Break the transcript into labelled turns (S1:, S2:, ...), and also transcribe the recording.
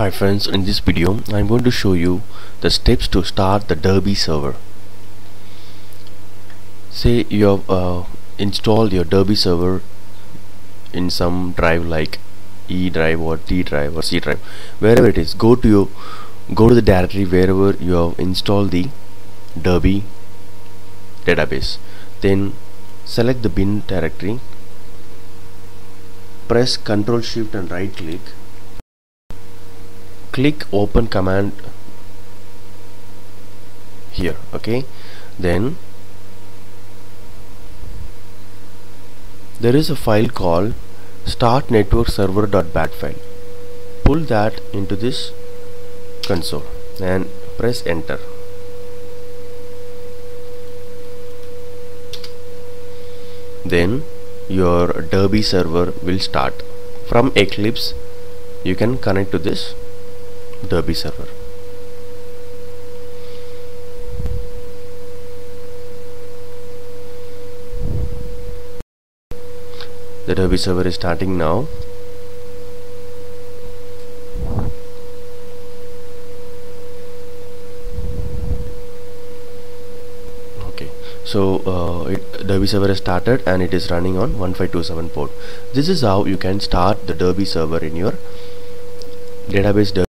S1: Hi friends, in this video I'm going to show you the steps to start the Derby server. Say you have uh, installed your Derby server in some drive like E drive or D drive or C drive, wherever it is. Go to your go to the directory wherever you have installed the Derby database. Then select the bin directory. Press Ctrl Shift and right click click open command here okay? Then there is a file called start network server.bat file. Pull that into this console and press enter. Then your derby server will start. From eclipse you can connect to this Derby server. The Derby server is starting now. Okay, so uh, it, Derby server is started and it is running on 1527 port. This is how you can start the Derby server in your database.